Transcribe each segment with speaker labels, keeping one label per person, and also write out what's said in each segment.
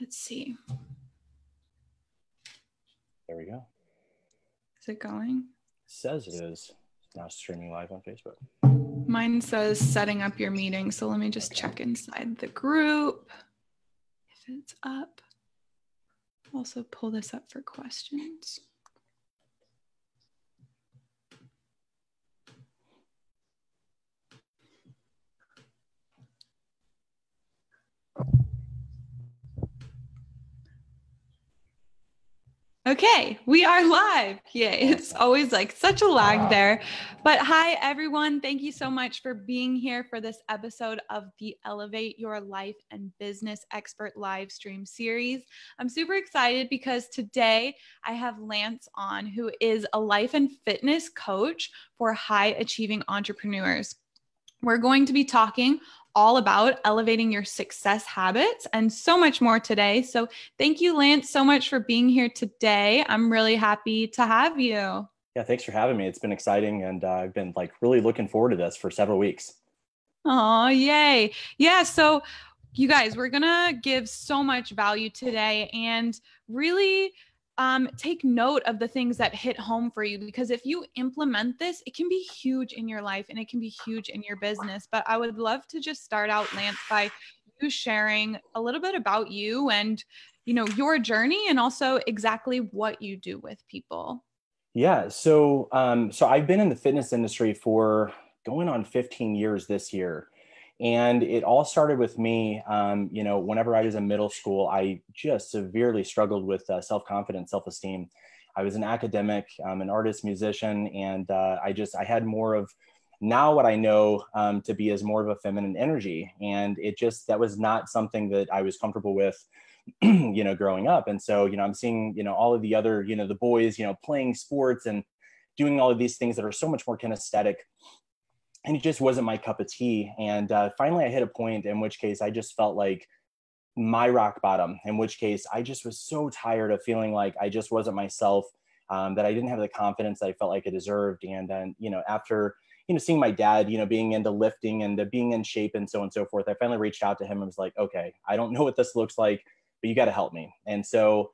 Speaker 1: Let's see.
Speaker 2: There we go.
Speaker 1: Is it going?
Speaker 2: says it is. It's now streaming live on Facebook.
Speaker 1: Mine says setting up your meeting. So let me just
Speaker 2: Okay.
Speaker 1: check inside the group if it's up. Also, pull this up for questions. Okay, we are live. Yay. It's always like such a lag there. But hi, everyone. Thank you so much for being here for this episode of the Elevate Your Life and Business Expert live stream series. I'm super excited because today I have Lance on, who is a life and fitness coach for high achieving entrepreneurs. We're going to be talking all about elevating your success habits and so much more today. So, thank you, Lance, so much for being here today. I'm really happy to have you.
Speaker 2: Yeah, thanks for having me. It's been exciting, and uh, I've been like really looking forward to this for several weeks.
Speaker 1: Oh, yay. Yeah. So, you guys, we're going to give so much value today and really um, take note of the things that hit home for you because if you implement this, it can be huge in your life and it can be huge in your business. But I would love to just start out, Lance, by you sharing a little bit about you and you know your journey and also exactly what you do with people.
Speaker 2: Yeah, so um, so I've been in the fitness industry for going on 15 years this year. And it all started with me, um, you know, whenever I was in middle school, I just severely struggled with uh, self confidence, self esteem. I was an academic, um, an artist, musician, and uh, I just, I had more of now what I know um, to be as more of a feminine energy. And it just, that was not something that I was comfortable with, you know, growing up. And so, you know, I'm seeing, you know, all of the other, you know, the boys, you know, playing sports and doing all of these things that are so much more kinesthetic and it just wasn't my cup of tea. And uh, finally, I hit a point in which case I just felt like my rock bottom. In which case, I just was so tired of feeling like I just wasn't myself, um, that I didn't have the confidence that I felt like I deserved. And then, you know, after you know seeing my dad, you know, being into lifting and being in shape and so on and so forth, I finally reached out to him and was like, okay, I don't know what this looks like, but you got to help me. And so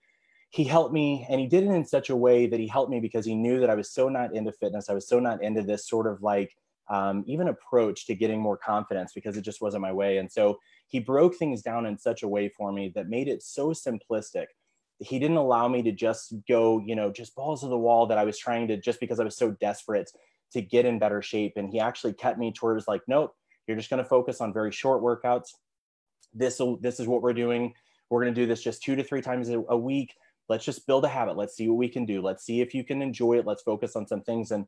Speaker 2: he helped me and he did it in such a way that he helped me because he knew that I was so not into fitness. I was so not into this sort of like um, even approach to getting more confidence because it just wasn't my way. And so he broke things down in such a way for me that made it so simplistic. He didn't allow me to just go, you know, just balls to the wall that I was trying to just because I was so desperate to get in better shape. And he actually kept me towards like, nope, you're just going to focus on very short workouts. This this is what we're doing. We're going to do this just two to three times a week. Let's just build a habit. Let's see what we can do. Let's see if you can enjoy it. Let's focus on some things. And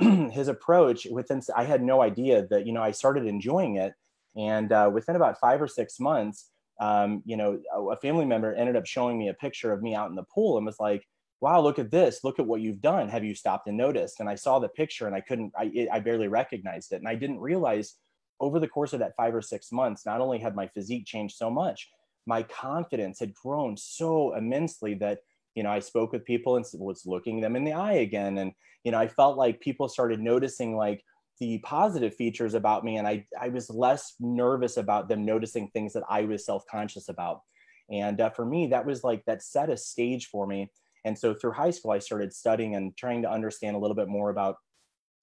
Speaker 2: his approach within i had no idea that you know i started enjoying it. And uh, within about five or six months um, you know a family member ended up showing me a picture of me out in the pool and was like wow look at this. Look at what you've done. Have you stopped and noticed? And i saw the picture and i couldn't i, it, I barely recognized it. And i didn't realize over the course of that five or six months not only had my physique changed so much my confidence had grown so immensely that you know i spoke with people and was looking them in the eye again and you know i felt like people started noticing like the positive features about me and i i was less nervous about them noticing things that i was self-conscious about. And uh, for me that was like that set a stage for me. And so through high school i started studying and trying to understand a little bit more about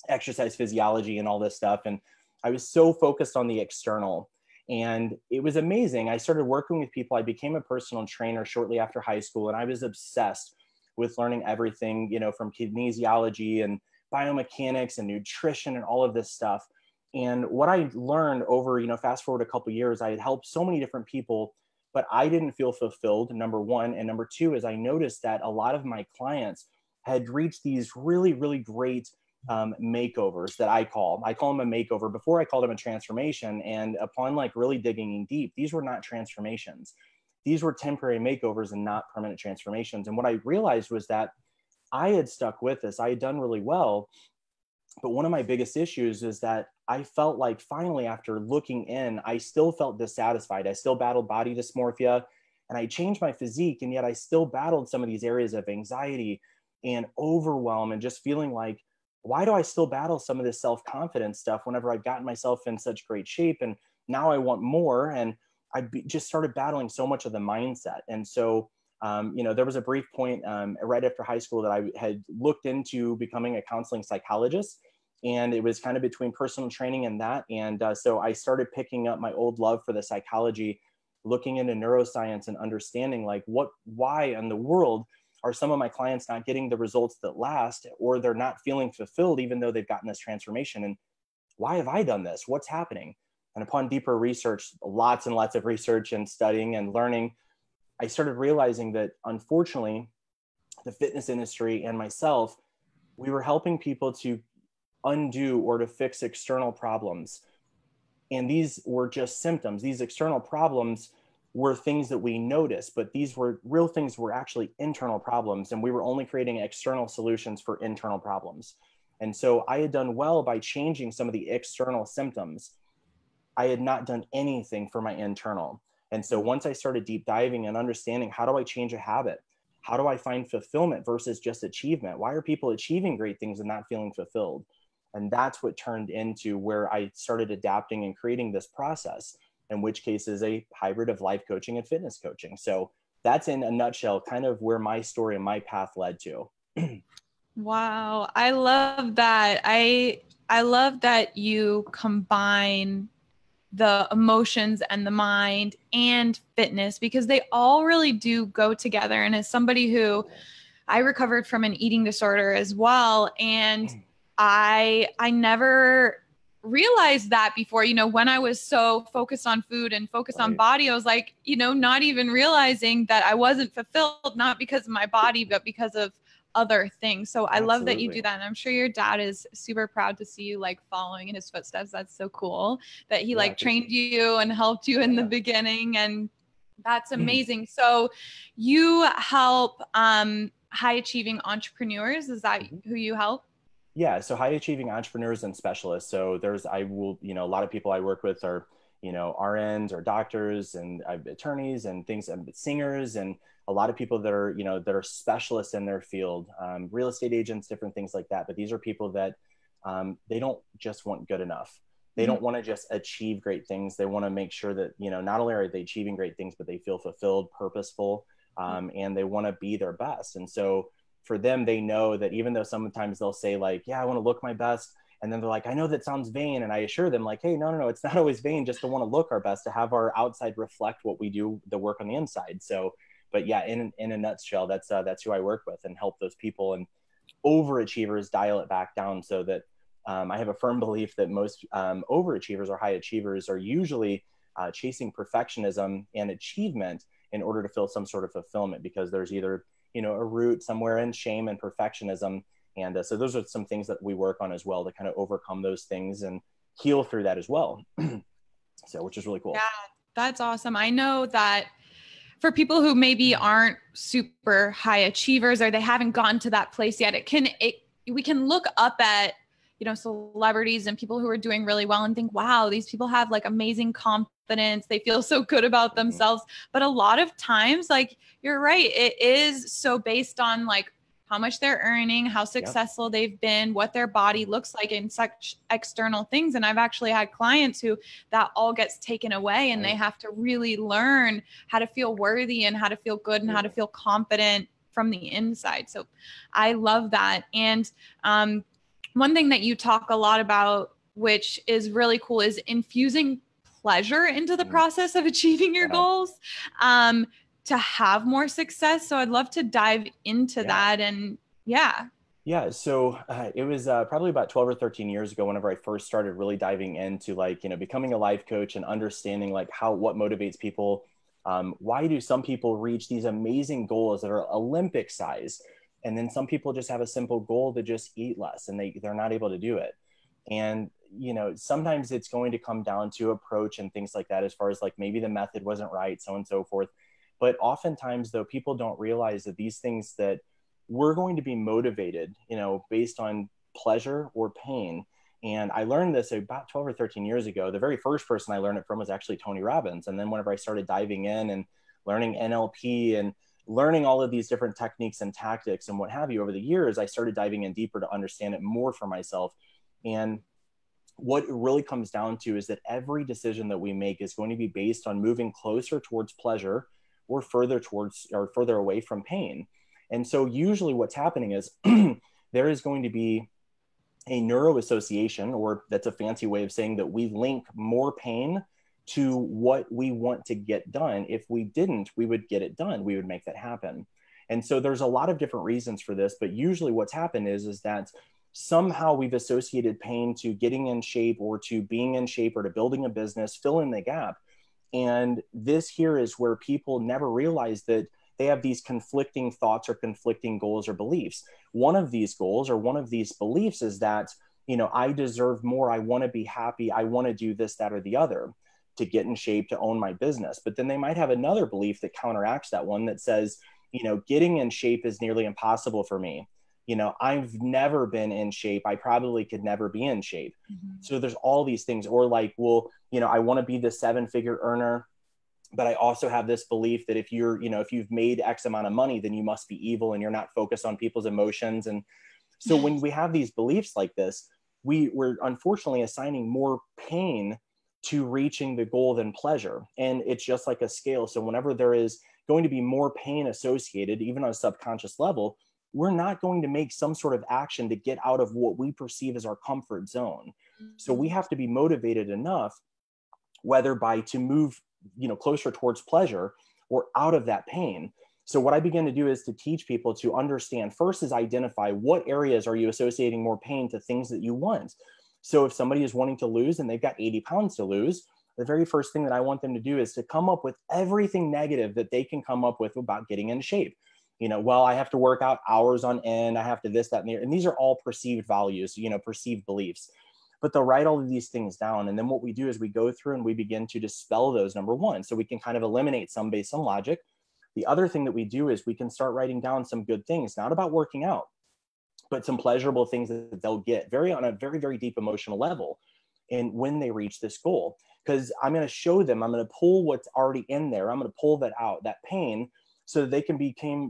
Speaker 2: exercise physiology and all this stuff and i was so focused on the external and it was amazing. I started working with people. I became a personal trainer shortly after high school and i was obsessed with learning everything you know from kinesiology and biomechanics and nutrition and all of this stuff. And what i learned over you know fast forward a couple years i had helped so many different people but i didn't feel fulfilled number one. And number two is i noticed that a lot of my clients had reached these really really great um, makeovers that I call. I call them a makeover. Before I called them a transformation. And upon like really digging deep, these were not transformations. These were temporary makeovers and not permanent transformations. And what I realized was that I had stuck with this. I had done really well. But one of my biggest issues is that I felt like finally, after looking in, I still felt dissatisfied. I still battled body dysmorphia and I changed my physique. And yet I still battled some of these areas of anxiety and overwhelm and just feeling like, why do I still battle some of this self confidence stuff whenever I've gotten myself in such great shape? And now I want more. And I be, just started battling so much of the mindset. And so, um, you know, there was a brief point um, right after high school that I had looked into becoming a counseling psychologist. And it was kind of between personal training and that. And uh, so I started picking up my old love for the psychology, looking into neuroscience and understanding like what, why in the world are some of my clients not getting the results that last or they're not feeling fulfilled even though they've gotten this transformation? And why have i done this? What's happening? And upon deeper research lots and lots of research and studying and learning i started realizing that unfortunately the fitness industry and myself we were helping people to undo or to fix external problems. And these were just symptoms. These external problems were things that we noticed, but these were real things were actually internal problems, and we were only creating external solutions for internal problems. And so I had done well by changing some of the external symptoms. I had not done anything for my internal. And so once I started deep diving and understanding how do I change a habit? How do I find fulfillment versus just achievement? Why are people achieving great things and not feeling fulfilled? And that's what turned into where I started adapting and creating this process in which case is a hybrid of life coaching and fitness coaching. So that's in a nutshell kind of where my story and my path led to.
Speaker 1: wow, I love that. I I love that you combine the emotions and the mind and fitness because they all really do go together and as somebody who I recovered from an eating disorder as well and mm. I I never realized that before you know when i was so focused on food and focused right. on body i was like you know not even realizing that i wasn't fulfilled not because of my body but because of other things so i love that you do that and i'm sure your dad is super proud to see you like following in his footsteps that's so cool that he yeah, like trained you and helped you in yeah. the beginning and that's mm-hmm. amazing so you help um high achieving entrepreneurs is that mm-hmm. who you help
Speaker 2: yeah, so high achieving entrepreneurs and specialists. So there's, I will, you know, a lot of people I work with are, you know, RNs or doctors and uh, attorneys and things, and singers, and a lot of people that are, you know, that are specialists in their field, um, real estate agents, different things like that. But these are people that um, they don't just want good enough. They mm-hmm. don't want to just achieve great things. They want to make sure that, you know, not only are they achieving great things, but they feel fulfilled, purposeful, mm-hmm. um, and they want to be their best. And so, for them, they know that even though sometimes they'll say like, yeah, I want to look my best. And then they're like, I know that sounds vain. And I assure them like, hey, no, no, no, it's not always vain just to want to look our best, to have our outside reflect what we do, the work on the inside. So, but yeah, in, in a nutshell, that's, uh, that's who I work with and help those people and overachievers dial it back down so that um, I have a firm belief that most um, overachievers or high achievers are usually uh, chasing perfectionism and achievement in order to feel some sort of fulfillment because there's either you know a root somewhere in shame and perfectionism. And uh, so those are some things that we work on as well to kind of overcome those things and heal through that as well. So which is really cool.
Speaker 1: Yeah that's awesome. I know that for people who maybe aren't super high achievers or they haven't gotten to that place yet it can it we can look up at you know celebrities and people who are doing really well and think wow these people have like amazing confidence they feel so good about mm-hmm. themselves but a lot of times like you're right it is so based on like how much they're earning, how successful yep. they've been, what their body looks like in such external things. And I've actually had clients who that all gets taken away and right. they have to really learn how to feel worthy and how to feel good and yeah. how to feel confident from the inside. So I love that. And um, one thing that you talk a lot about, which is really cool, is infusing pleasure into the mm. process of achieving your yeah. goals um, to have more success. So I'd love to dive into yeah. that. And yeah.
Speaker 2: Yeah, so uh, it was uh, probably about 12 or 13 years ago whenever I first started really diving into like, you know, becoming a life coach and understanding like how, what motivates people. Um, why do some people reach these amazing goals that are Olympic size? and then some people just have a simple goal to just eat less and they they're not able to do it and you know sometimes it's going to come down to approach and things like that as far as like maybe the method wasn't right so and so forth but oftentimes though people don't realize that these things that we're going to be motivated you know based on pleasure or pain and I learned this about 12 or 13 years ago. The very first person I learned it from was actually Tony Robbins. And then whenever I started diving in and learning NLP and learning all of these different techniques and tactics and what have you over the years, I started diving in deeper to understand it more for myself. And what it really comes down to is that every decision that we make is going to be based on moving closer towards pleasure or further towards or further away from pain. And so usually what's happening is there is going to be a neuroassociation, or that's a fancy way of saying that we link more pain to what we want to get done. If we didn't, we would get it done. We would make that happen. And so there's a lot of different reasons for this, but usually what's happened is is that somehow we've associated pain to getting in shape or to being in shape or to building a business, fill in the gap. And this here is where people never realize that they have these conflicting thoughts or conflicting goals or beliefs. One of these goals or one of these beliefs is that, you know, I deserve more. I want to be happy. I want to do this, that, or the other to get in shape to own my business. But then they might have another belief that counteracts that one that says, you know, getting in shape is nearly impossible for me you know i've never been in shape. I probably could never be in shape. Mm-hmm. so there's all these things or like well you know i want to be the seven figure earner but i also have this belief that if you're you know if you've made x amount of money then you must be evil and you're not focused on people's emotions. And so when we have these beliefs like this we we're unfortunately assigning more pain to reaching the goal than pleasure. And it's just like a scale. So whenever there is going to be more pain associated even on a subconscious level we're not going to make some sort of action to get out of what we perceive as our comfort zone. So we mm-hmm. have to be motivated enough, whether by to move, you know, closer towards pleasure or out of that pain. So what I begin to do is to teach people to understand first is identify what areas are you associating more pain to things that you want. So if somebody is wanting to lose and they've got 80 pounds to lose, the very first thing that I want them to do is to come up with everything negative that they can come up with about getting in shape you know well i have to work out hours on end i have to this that and the and these are all perceived values you know perceived beliefs. But they'll write all of these things down and then what we do is we go through and we begin to dispel those number one so we can kind of eliminate some based on logic. The other thing that we do is we can start writing down some good things not about working out but some pleasurable things that they'll get very on a very very deep emotional level and when they reach this goal. Because i'm going to show them i'm going to pull what's already in there i'm going to pull that out that pain so they can become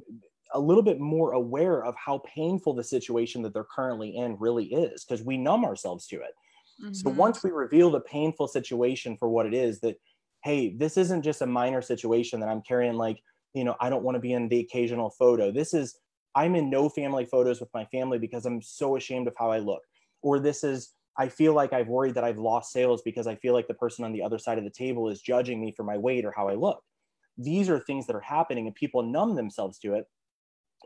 Speaker 2: a little bit more aware of how painful the situation that they're currently in really is because we numb ourselves to it. Mm-hmm. So once we reveal the painful situation for what it is, that, hey, this isn't just a minor situation that I'm carrying, like, you know, I don't want to be in the occasional photo. This is, I'm in no family photos with my family because I'm so ashamed of how I look. Or this is, I feel like I've worried that I've lost sales because I feel like the person on the other side of the table is judging me for my weight or how I look these are things that are happening and people numb themselves to it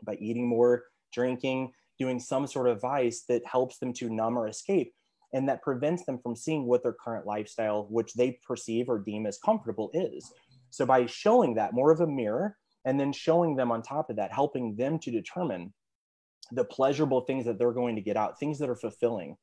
Speaker 2: by eating more drinking doing some sort of vice that helps them to numb or escape and that prevents them from seeing what their current lifestyle which they perceive or deem as comfortable is. So by showing that more of a mirror and then showing them on top of that helping them to determine the pleasurable things that they're going to get out things that are fulfilling.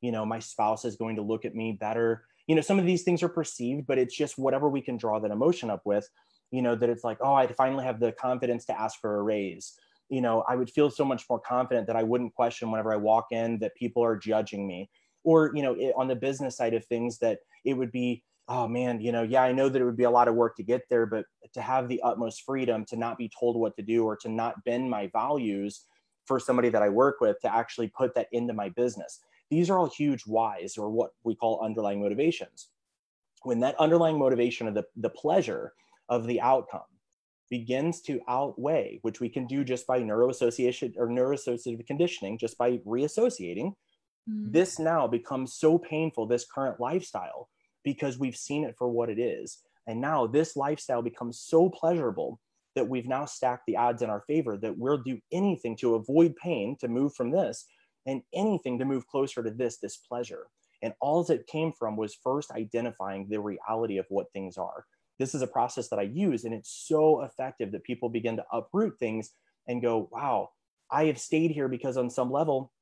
Speaker 2: You know my spouse is going to look at me better. You know some of these things are perceived but it's just whatever we can draw that emotion up with you know, that it's like, oh, I finally have the confidence to ask for a raise. You know, I would feel so much more confident that I wouldn't question whenever I walk in that people are judging me. Or, you know, it, on the business side of things, that it would be, oh man, you know, yeah, I know that it would be a lot of work to get there, but to have the utmost freedom to not be told what to do or to not bend my values for somebody that I work with to actually put that into my business. These are all huge whys or what we call underlying motivations. When that underlying motivation of the, the pleasure of the outcome begins to outweigh, which we can do just by neuroassociation or neuroassociative conditioning, just by reassociating, mm. this now becomes so painful, this current lifestyle, because we've seen it for what it is. And now this lifestyle becomes so pleasurable that we've now stacked the odds in our favor that we'll do anything to avoid pain to move from this and anything to move closer to this, this pleasure. And all that came from was first identifying the reality of what things are this is a process that I use and it's so effective that people begin to uproot things and go, wow, I have stayed here because on some level,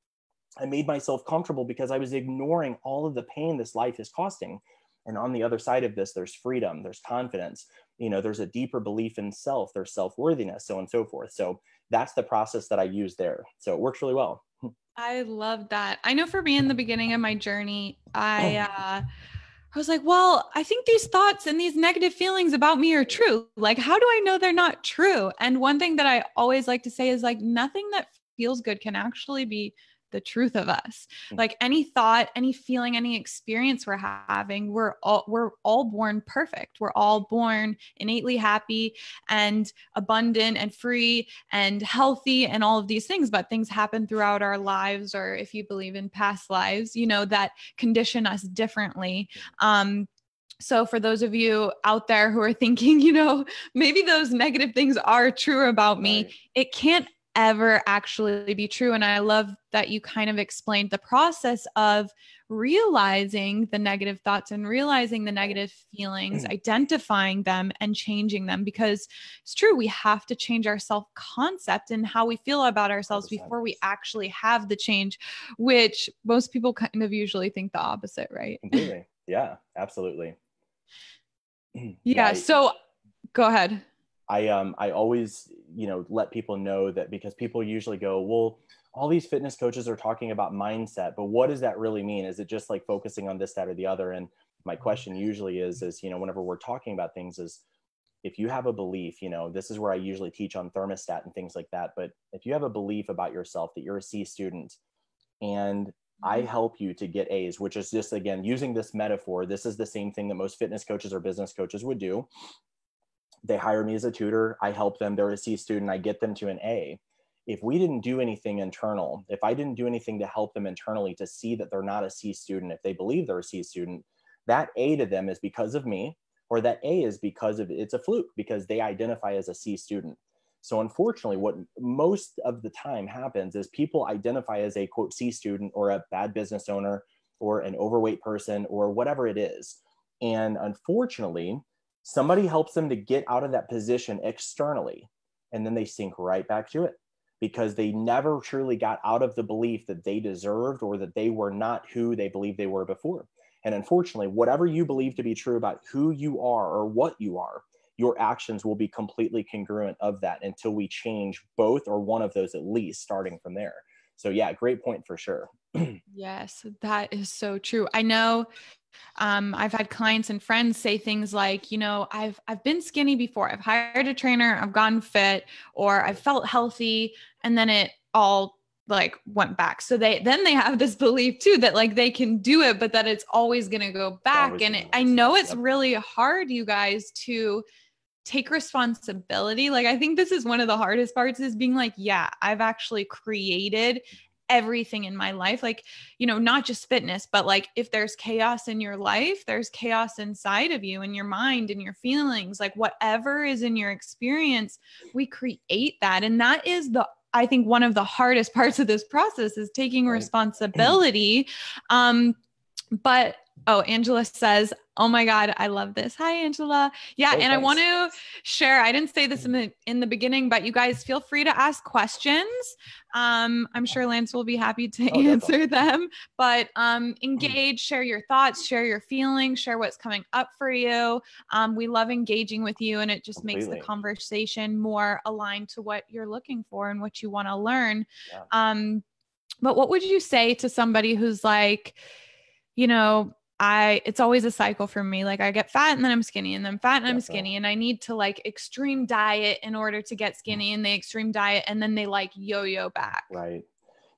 Speaker 2: I made myself comfortable because I was ignoring all of the pain this life is costing. And on the other side of this, there's freedom, there's confidence, you know, there's a deeper belief in self, there's self worthiness, so on and so forth. So that's the process that I use there. So it works really well.
Speaker 1: I love that. I know for me in the beginning of my journey, I, uh, I was like, well, I think these thoughts and these negative feelings about me are true. Like, how do I know they're not true? And one thing that I always like to say is like, nothing that feels good can actually be the truth of us.
Speaker 2: Mm.
Speaker 1: Like any thought, any feeling, any experience we're having, we're all we're all born perfect. We're all born innately happy and abundant and free and healthy and all of these things, but things happen throughout our lives or if you believe in past lives, you know, that condition us differently. Um so, for those of you out there who are thinking, you know, maybe those negative things are true about me, right. it can't ever actually be true. And I love that you kind of explained the process of realizing the negative thoughts and realizing the negative feelings, mm. identifying them and changing them because it's true. We have to change our self concept and how we feel about ourselves before we actually have the change, which most people kind of usually think the opposite, right?
Speaker 2: Completely. Yeah, absolutely.
Speaker 1: yeah, yeah so go ahead.
Speaker 2: I um I always you know let people know that because people usually go well all these fitness coaches are talking about mindset but what does that really mean is it just like focusing on this that or the other and my question usually is is you know whenever we're talking about things is if you have a belief you know this is where I usually teach on thermostat and things like that but if you have a belief about yourself that you're a C student and I mm-hmm. help you to get A's, which is just again using this metaphor. This is the same thing that most fitness coaches or business coaches would do they hire me as a tutor i help them they're a c student i get them to an a. If we didn't do anything internal if i didn't do anything to help them internally to see that they're not a c student if they believe they're a c student that a to them is because of me or that a is because of it's a fluke because they identify as a c student. So unfortunately what most of the time happens is people identify as a quote c student or a bad business owner or an overweight person or whatever it is. And unfortunately somebody helps them to get out of that position externally and then they sink right back to it because they never truly got out of the belief that they deserved or that they were not who they believed they were before. And unfortunately whatever you believe to be true about who you are or what you are your actions will be completely congruent of that until we change both or one of those at least starting from there. So yeah great point for sure.
Speaker 1: Yes that is so true. I know um, I've had clients and friends say things like, you know, I've I've been skinny before. I've hired a trainer, I've gotten fit, or I've felt healthy, and then it all like went back. So they then they have this belief too that like they can do it, but that it's always gonna go back. And it, I know it's yep. really hard, you guys, to take responsibility. Like I think this is one of the hardest parts is being like, yeah, I've actually created everything in my life like you know not just fitness but like if there's chaos in your life there's chaos inside of you and your mind and your feelings like whatever is in your experience we create that and that is the I think one of the hardest parts of this process is taking responsibility. Um, but oh, Angela says, Oh my God, I love this. Hi, Angela. Yeah, oh, and I want to share. I didn't say this in the in the beginning, but you guys feel free to ask questions. Um, I'm sure Lance will be happy to oh, answer them. But um, engage, share your thoughts, share your feelings, share what's coming up for you. Um, we love engaging with you, and it just Completely. makes the conversation more aligned to what you're looking for and what you want to learn. Yeah. Um, but what would you say to somebody who's like, you know, I it's always a cycle for me. Like I get fat and then I'm skinny and then fat and I'm skinny and I need to like extreme diet in order to get mm. skinny and they extreme diet and then they like yo-yo back.
Speaker 2: Right.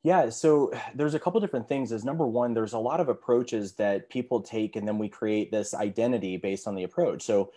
Speaker 2: Yeah, so there's a couple different things. Is number one, there's a lot of approaches that people take, and then we create this identity based on the approach. So,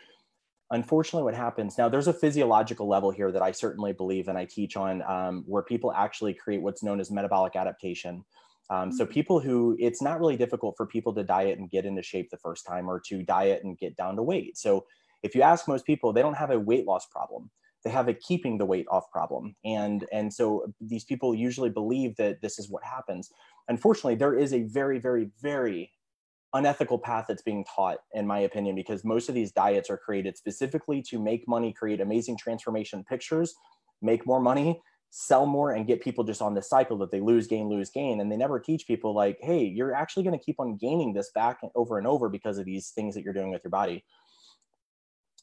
Speaker 2: unfortunately, what happens now? There's a physiological level here that I certainly believe and I teach on, um, where people actually create what's known as metabolic adaptation. Um, so mm-hmm. people who it's not really difficult for people to diet and get into shape the first time or to diet and get down to weight. So if you ask most people, they don't have a weight loss problem. They have a keeping the weight off problem. And and so these people usually believe that this is what happens. Unfortunately, there is a very, very, very unethical path that's being taught, in my opinion, because most of these diets are created specifically to make money, create amazing transformation pictures, make more money, sell more and get people just on the cycle that they lose gain lose gain and they never teach people like hey you're actually going to keep on gaining this back over and over because of these things that you're doing with your body.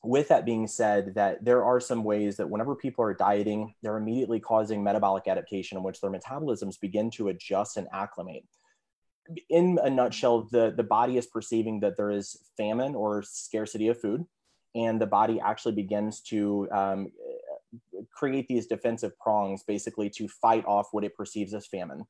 Speaker 2: With that being said that there are some ways that whenever people are dieting they're immediately causing metabolic adaptation in which their metabolisms begin to adjust and acclimate. In a nutshell the, the body is perceiving that there is famine or scarcity of food and the body actually begins to um, create these defensive prongs basically to fight off what it perceives as famine.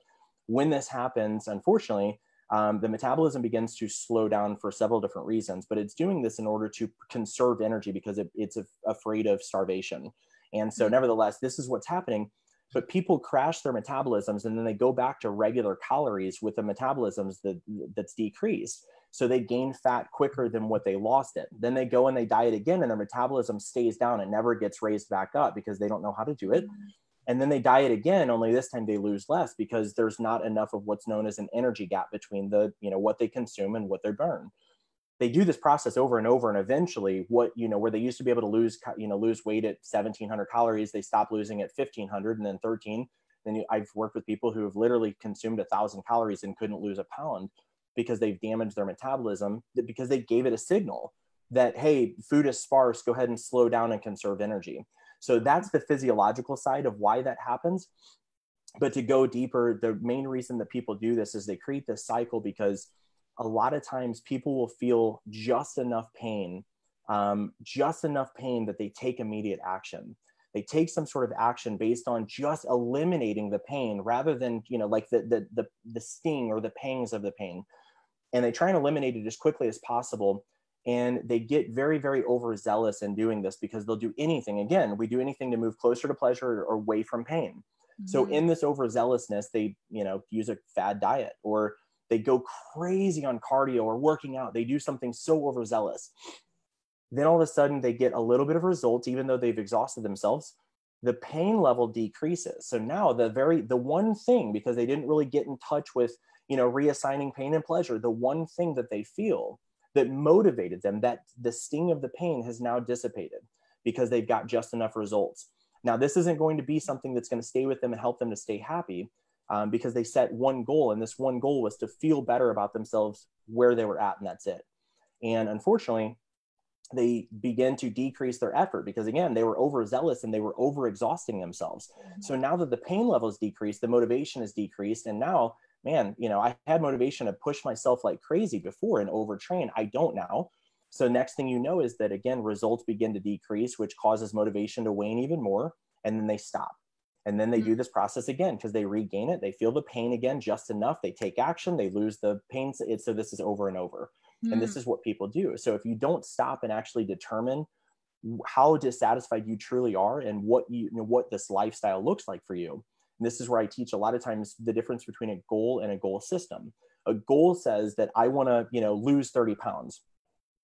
Speaker 2: when this happens, unfortunately, um, the metabolism begins to slow down for several different reasons, but it's doing this in order to conserve energy because it, it's a, afraid of starvation. And so, mm-hmm. nevertheless, this is what's happening. But people crash their metabolisms and then they go back to regular calories with the metabolisms that, that's decreased. So they gain fat quicker than what they lost it. Then they go and they diet again and their metabolism stays down and never gets raised back up because they don't know how to do it. Mm-hmm and then they diet again only this time they lose less because there's not enough of what's known as an energy gap between the you know what they consume and what they burn they do this process over and over and eventually what you know where they used to be able to lose you know lose weight at 1700 calories they stop losing at 1500 and then 13 then you, i've worked with people who have literally consumed a thousand calories and couldn't lose a pound because they've damaged their metabolism because they gave it a signal that hey food is sparse go ahead and slow down and conserve energy so that's the physiological side of why that happens. But to go deeper, the main reason that people do this is they create this cycle because a lot of times people will feel just enough pain, um, just enough pain that they take immediate action. They take some sort of action based on just eliminating the pain rather than, you know, like the, the, the, the sting or the pangs of the pain. And they try and eliminate it as quickly as possible and they get very very overzealous in doing this because they'll do anything. Again we do anything to move closer to pleasure or away from pain. Mm-hmm. so in this overzealousness they you know use a fad diet or they go crazy on cardio or working out. They do something so overzealous. Then all of a sudden they get a little bit of results even though they've exhausted themselves. The pain level decreases. So now the very the one thing because they didn't really get in touch with you know reassigning pain and pleasure the one thing that they feel that motivated them, that the sting of the pain has now dissipated because they've got just enough results. Now, this isn't going to be something that's going to stay with them and help them to stay happy um, because they set one goal, and this one goal was to feel better about themselves where they were at, and that's it. And unfortunately, they begin to decrease their effort because again they were overzealous and they were overexhausting themselves mm-hmm. so now that the pain levels decreased the motivation is decreased and now man, you know, I had motivation to push myself like crazy before and overtrain. I don't now. So next thing you know is that again, results begin to decrease, which causes motivation to wane even more. And then they stop. And then they mm-hmm. do this process again because they regain it. They feel the pain again just enough. They take action. They lose the pain. So this is over and over. Mm-hmm. And this mm. is what people do. So if you don't stop and actually determine how dissatisfied you truly are and what you, you know, what this lifestyle looks like for you, and this is where I teach a lot of times the difference between a goal and a goal system. A goal says that I want to, you know, lose 30 pounds.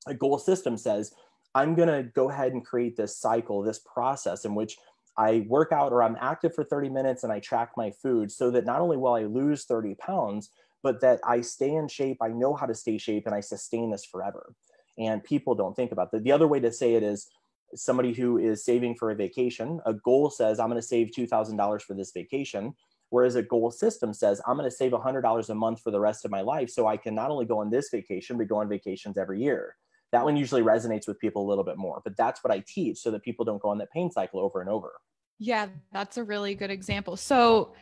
Speaker 2: A goal system says I'm going to go ahead and create this cycle, this process in which I work out or I'm active for 30 minutes and I track my food so that not only will I lose 30 pounds, but that I stay in shape, I know how to stay shape and I sustain this forever. And people don't think about that. The other way to say it is somebody who is saving for a vacation, a goal says, I'm going to save $2,000 for this vacation. Whereas a goal system says, I'm going to save $100 a month for the rest of my life so I can not only go on this vacation, but go on vacations every year. That one usually resonates with people a little bit more, but that's what I teach so that people don't go on that pain cycle over and over.
Speaker 1: Yeah, that's a really good example. So,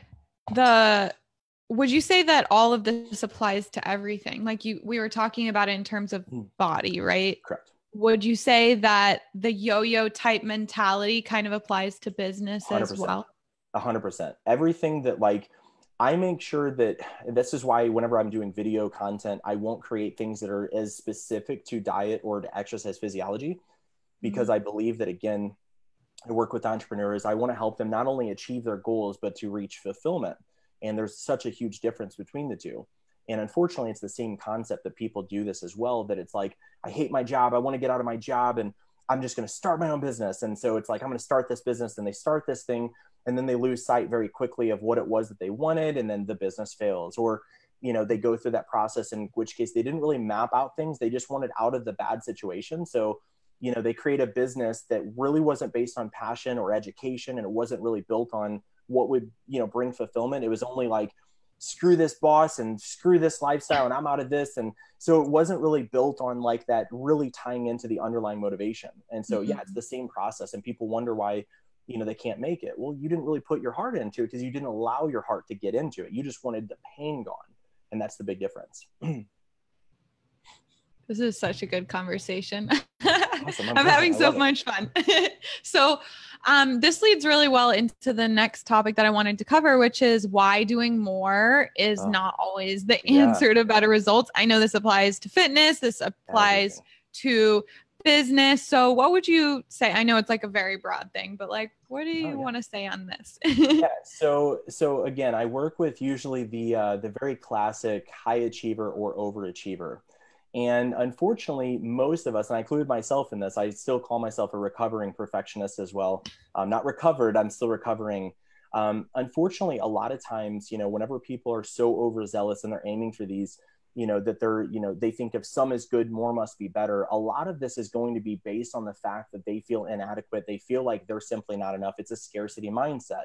Speaker 1: the would you say that all of this applies to everything? Like you, we were talking about it in terms of hmm. body, right?
Speaker 2: Correct
Speaker 1: would you say that the yo-yo type mentality kind of applies to business 100%. as well?
Speaker 2: A hundred percent. Everything that like I make sure that this is why whenever I'm doing video content, I won't create things that are as specific to diet or to exercise physiology, because mm-hmm. I believe that again, I work with entrepreneurs. I want to help them not only achieve their goals, but to reach fulfillment. And there's such a huge difference between the two. And unfortunately, it's the same concept that people do this as well. That it's like, I hate my job. I want to get out of my job and I'm just going to start my own business. And so it's like, I'm going to start this business and they start this thing and then they lose sight very quickly of what it was that they wanted. And then the business fails or, you know, they go through that process, in which case they didn't really map out things. They just wanted out of the bad situation. So, you know, they create a business that really wasn't based on passion or education and it wasn't really built on what would, you know, bring fulfillment. It was only like, screw this boss and screw this lifestyle and I'm out of this. And so it wasn't really built on like that really tying into the underlying motivation. And so, mm-hmm. yeah, it's the same process. And people wonder why, you know, they can't make it. Well, you didn't really put your heart into it because you didn't allow your heart to get into it. You just wanted the pain gone. And that's the big difference.
Speaker 1: this is such a good conversation. Awesome. I'm, I'm having so much fun. so Um, this leads really well into the next topic that I wanted to cover, which is why doing more is oh. not always the answer yeah. to better results. I know this applies to fitness, this applies to business. So, what would you say? I know it's like a very broad thing, but like, what do you oh, yeah. want to say on this?
Speaker 2: yeah. So, so again, I work with usually the uh, the very classic high achiever or overachiever. And unfortunately, most of us, and I include myself in this, I still call myself a recovering perfectionist as well. I'm not recovered, I'm still recovering. Um, unfortunately, a lot of times, you know, whenever people are so overzealous and they're aiming for these, you know, that they're, you know, they think if some is good, more must be better. A lot of this is going to be based on the fact that they feel inadequate. They feel like they're simply not enough. It's a scarcity mindset.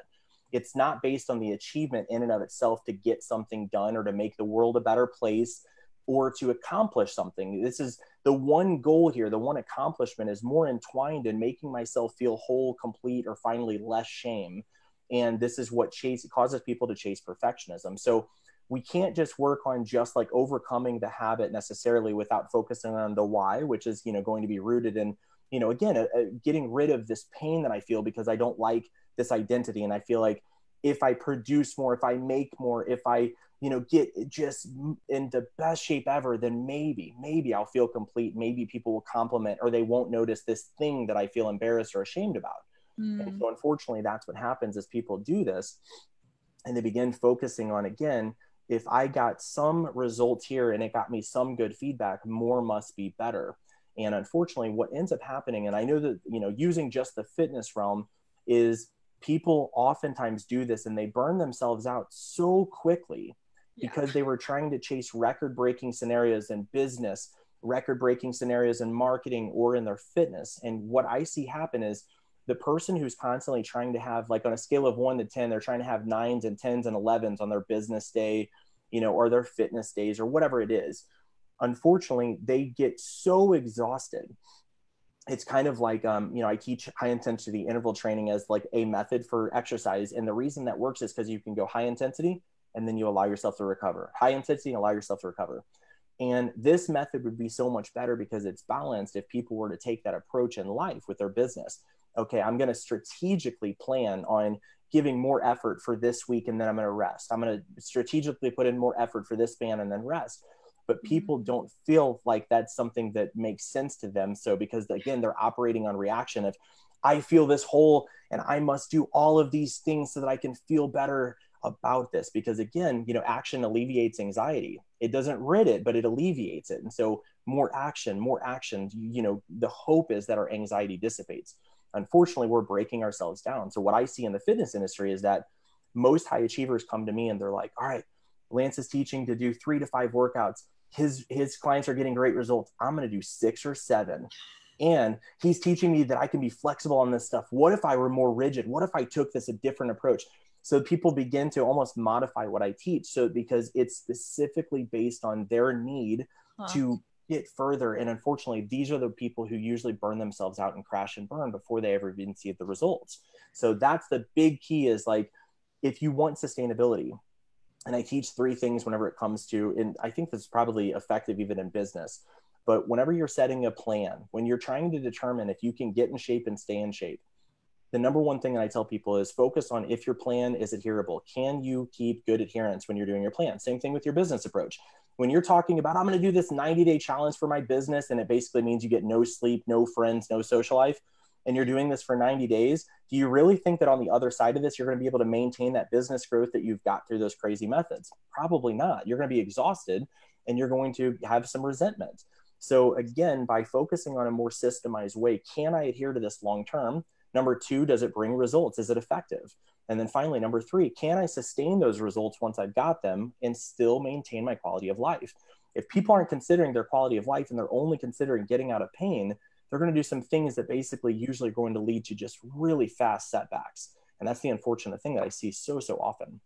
Speaker 2: It's not based on the achievement in and of itself to get something done or to make the world a better place or to accomplish something. This is the one goal here, the one accomplishment is more entwined in making myself feel whole, complete, or finally less shame. And this is what chase causes people to chase perfectionism. So we can't just work on just like overcoming the habit necessarily without focusing on the why, which is you know going to be rooted in you know again uh, uh, getting rid of this pain that I feel because I don't like this identity, and I feel like if I produce more, if I make more, if I you know get just in the best shape ever then maybe maybe i'll feel complete. Maybe people will compliment or they won't notice this thing that i feel embarrassed or ashamed about. Mm. and so unfortunately that's what happens as people do this and they begin focusing on again if i got some results here and it got me some good feedback more must be better. And unfortunately what ends up happening and i know that you know using just the fitness realm is people oftentimes do this and they burn themselves out so quickly because they were trying to chase record breaking scenarios in business, record breaking scenarios in marketing or in their fitness. And what I see happen is the person who's constantly trying to have, like on a scale of one to 10, they're trying to have nines and tens and 11s on their business day, you know, or their fitness days or whatever it is. Unfortunately, they get so exhausted it's kind of like um, you know i teach high intensity interval training as like a method for exercise and the reason that works is because you can go high intensity and then you allow yourself to recover. High intensity and allow yourself to recover. And this method would be so much better because it's balanced if people were to take that approach in life with their business. Okay, I'm going to strategically plan on giving more effort for this week and then I'm going to rest. I'm going to strategically put in more effort for this span and then rest. But mm-hmm. people don't feel like that's something that makes sense to them. So, because again, they're operating on reaction of, I feel this hole and I must do all of these things so that I can feel better about this because again you know action alleviates anxiety. It doesn't rid it but it alleviates it. And so more action more action you know the hope is that our anxiety dissipates. Unfortunately we're breaking ourselves down. So what i see in the fitness industry is that most high achievers come to me and they're like all right lance is teaching to do three to five workouts. His his clients are getting great results. I'm going to do six or seven. And he's teaching me that i can be flexible on this stuff. What if i were more rigid? What if i took this a different approach so people begin to almost modify what i teach. So because it's specifically based on their need huh. to get further. And unfortunately these are the people who usually burn themselves out and crash and burn before they ever even see the results. So that's the big key is like if you want sustainability and i teach three things whenever it comes to and i think this is probably effective even in business but whenever you're setting a plan when you're trying to determine if you can get in shape and stay in shape the number one thing that I tell people is focus on if your plan is adherable. Can you keep good adherence when you're doing your plan? Same thing with your business approach. When you're talking about, I'm going to do this 90 day challenge for my business, and it basically means you get no sleep, no friends, no social life, and you're doing this for 90 days, do you really think that on the other side of this, you're going to be able to maintain that business growth that you've got through those crazy methods? Probably not. You're going to be exhausted and you're going to have some resentment. So, again, by focusing on a more systemized way, can I adhere to this long term? Number two, does it bring results? Is it effective? And then finally, number three, can I sustain those results once I've got them and still maintain my quality of life? If people aren't considering their quality of life and they're only considering getting out of pain, they're going to do some things that basically usually are going to lead to just really fast setbacks. And that's the unfortunate thing that I see so, so often.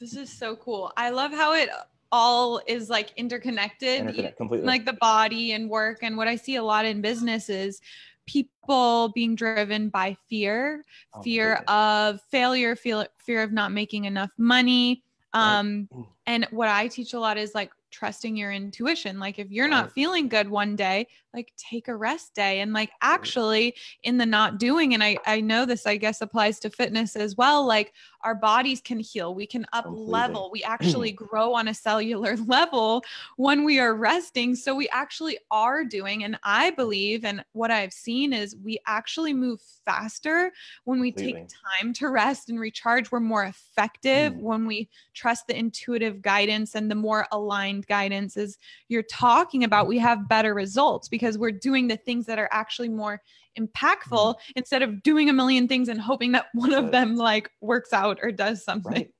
Speaker 1: This is so cool. I love how it all is like interconnected, Interconnect, completely. like the body and work. And what I see a lot in business is people being driven by fear, oh, fear of failure, fear, fear of not making enough money. Um, right. and what I teach a lot is like trusting your intuition. Like if you're not feeling good one day, like take a rest day and like actually in the not doing and I I know this I guess applies to fitness as well like our bodies can heal. We can up level. We actually grow on a cellular level when we are resting. So we actually are doing and I believe and what I've seen is we actually move faster when we Completely. take time to rest and recharge. We're more effective mm. when we trust the intuitive guidance and the more aligned guidance is you're talking about. We have better results because we're doing the things that are actually more impactful mm-hmm. instead of doing a million things and hoping that one of them like works out or does something. Right.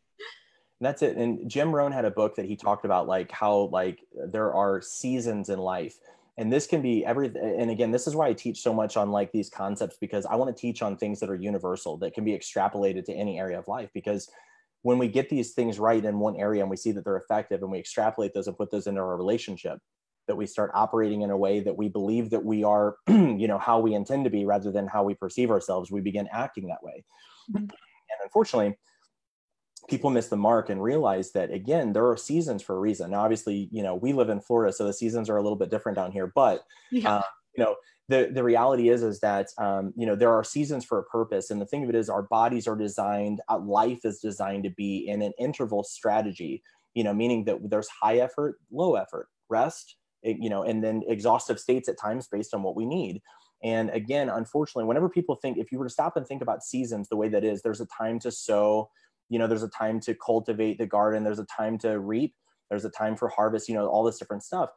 Speaker 2: That's it. And Jim Rohn had a book that he talked about like how like there are seasons in life and this can be every and again this is why i teach so much on like these concepts because i want to teach on things that are universal that can be extrapolated to any area of life because when we get these things right in one area and we see that they're effective and we extrapolate those and put those into our relationship that we start operating in a way that we believe that we are you know how we intend to be rather than how we perceive ourselves we begin acting that way mm-hmm. and unfortunately people miss the mark and realize that again there are seasons for a reason now obviously you know we live in florida so the seasons are a little bit different down here but yeah. uh, you know the, the reality is is that um, you know there are seasons for a purpose and the thing of it is our bodies are designed uh, life is designed to be in an interval strategy you know meaning that there's high effort low effort rest you know, and then exhaustive states at times based on what we need. And again, unfortunately, whenever people think, if you were to stop and think about seasons the way that is, there's a time to sow, you know, there's a time to cultivate the garden, there's a time to reap, there's a time for harvest, you know, all this different stuff.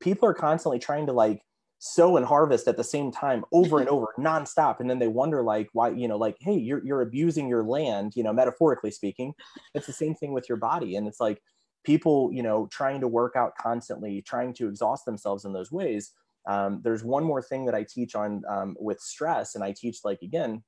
Speaker 2: People are constantly trying to like sow and harvest at the same time over and over nonstop and then they wonder like why you know like hey you're you're abusing your land you know metaphorically speaking it's the same thing with your body and it's like people you know trying to work out constantly trying to exhaust themselves in those ways um, there's one more thing that i teach on um, with stress and i teach like again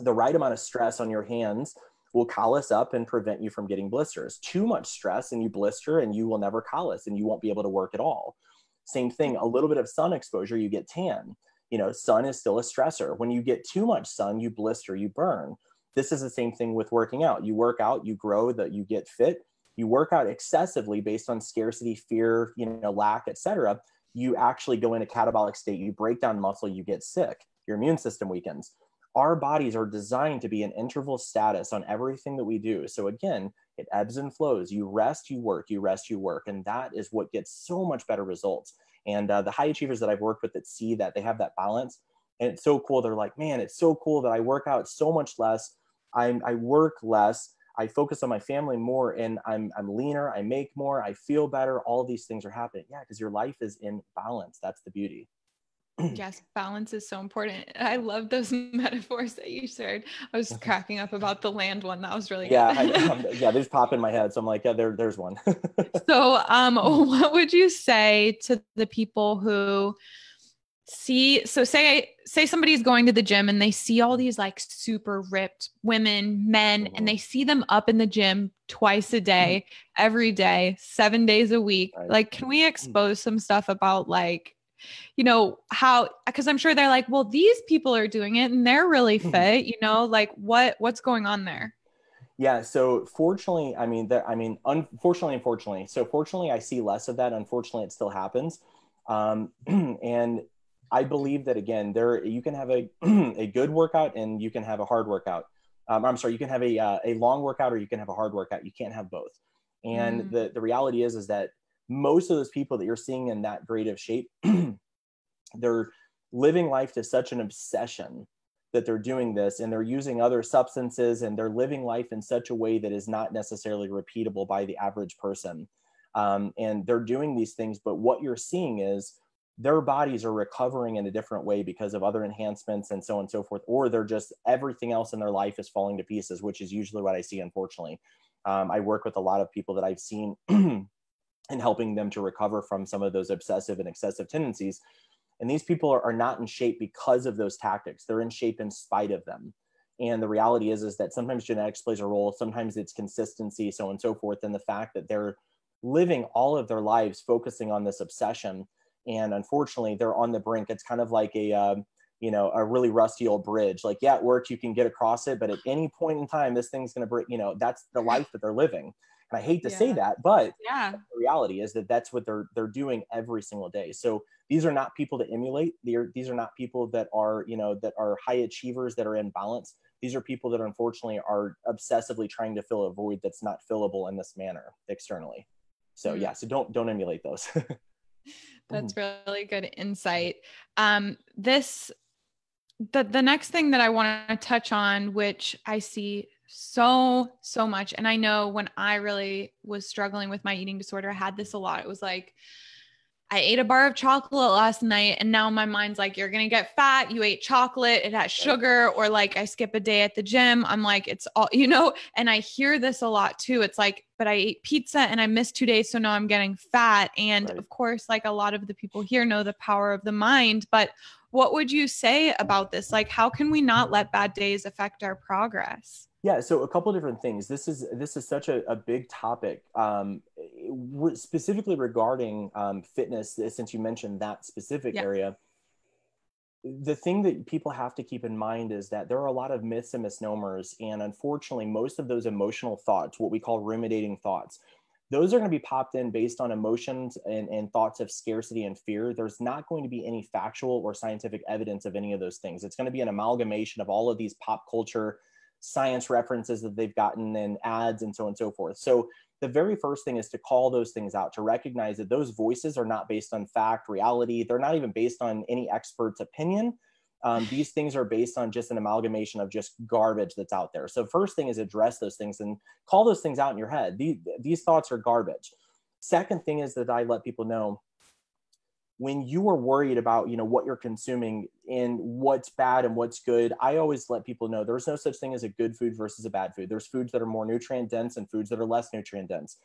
Speaker 2: the right amount of stress on your hands will callus up and prevent you from getting blisters. Too much stress and you blister and you will never callus and you won't be able to work at all. Same thing a little bit of sun exposure you get tan. You know sun is still a stressor. When you get too much sun you blister you burn. This is the same thing with working out. You work out you grow that you get fit you work out excessively based on scarcity, fear, you know, lack, etc., you actually go into a catabolic state, you break down muscle, you get sick, your immune system weakens. Our bodies are designed to be an interval status on everything that we do. So again, it ebbs and flows. You rest, you work, you rest, you work. And that is what gets so much better results. And uh, the high achievers that I've worked with that see that they have that balance. And it's so cool. They're like, man, it's so cool that I work out so much less. I'm, I work less I focus on my family more and I'm I'm leaner, I make more, I feel better. All these things are happening. Yeah, because your life is in balance. That's the beauty.
Speaker 1: yes, balance is so important. I love those metaphors that you shared. I was cracking up about the land one. That was really
Speaker 2: yeah, good. I, yeah, they just pop in my head. So I'm like, yeah, there, there's one.
Speaker 1: so, um, what would you say to the people who see so say say somebody's going to the gym and they see all these like super ripped women men mm-hmm. and they see them up in the gym twice a day mm-hmm. every day 7 days a week right. like can we mm. expose some stuff about like you know how because i'm sure they're like well these people are doing it and they're really mm-hmm. fit you know like what what's going on there
Speaker 2: yeah so fortunately i mean that i mean unfortunately unfortunately so fortunately i see less of that unfortunately it still happens um, and I believe that again, there you can have a a good workout and you can have a hard workout. Um, I'm sorry, you can have a uh, a long workout or you can have a hard workout. You can't have both. And mm. the the reality is is that most of those people that you're seeing in that great of shape, they're living life to such an obsession that they're doing this and they're using other substances and they're living life in such a way that is not necessarily repeatable by the average person. Um, and they're doing these things, but what you're seeing is their bodies are recovering in a different way because of other enhancements and so on and so forth, or they're just everything else in their life is falling to pieces, which is usually what I see, unfortunately. Um, I work with a lot of people that I've seen and helping them to recover from some of those obsessive and excessive tendencies. And these people are, are not in shape because of those tactics. They're in shape in spite of them. And the reality is, is that sometimes genetics plays a role, sometimes it's consistency, so on and so forth. And the fact that they're living all of their lives focusing on this obsession and unfortunately they're on the brink it's kind of like a um, you know a really rusty old bridge like yeah it works you can get across it but at any point in time this thing's going to break you know that's the life that they're living And I hate to yeah. say that, but
Speaker 1: yeah,
Speaker 2: the reality is that that's what they're they're doing every single day. So these are not people to emulate. They're, these are not people that are you know that are high achievers that are in balance. These are people that unfortunately are obsessively trying to fill a void that's not fillable in this manner externally. So mm-hmm. yeah, so don't don't emulate those.
Speaker 1: that's mm-hmm. really good insight. Um, this the the next thing that I want to touch on, which I see so so much, and I know when I really was struggling with my eating disorder, I had this a lot. It was like I ate a bar of chocolate last night and now my mind's like, you're going to get fat. You ate chocolate, it has sugar, or like I skip a day at the gym. I'm like, it's all, you know, and I hear this a lot too. It's like, but I ate pizza and I missed two days. So now I'm getting fat. And right. of course, like a lot of the people here know the power of the mind. But what would you say about this? Like, how can we not let bad days affect our progress?
Speaker 2: Yeah, so a couple different things. This is this is such a, a big topic, um, specifically regarding um, fitness. Since you mentioned that specific yeah. area, the thing that people have to keep in mind is that there are a lot of myths and misnomers, and unfortunately, most of those emotional thoughts, what we call ruminating thoughts, those are going to be popped in based on emotions and, and thoughts of scarcity and fear. There's not going to be any factual or scientific evidence of any of those things. It's going to be an amalgamation of all of these pop culture science references that they've gotten in ads and so on and so forth. So the very first thing is to call those things out, to recognize that those voices are not based on fact, reality. They're not even based on any expert's opinion. Um, these things are based on just an amalgamation of just garbage that's out there. So first thing is address those things and call those things out in your head. These, these thoughts are garbage. Second thing is that I let people know when you are worried about you know what you're consuming and what's bad and what's good i always let people know there's no such thing as a good food versus a bad food. There's foods that are more nutrient dense and foods that are less nutrient dense.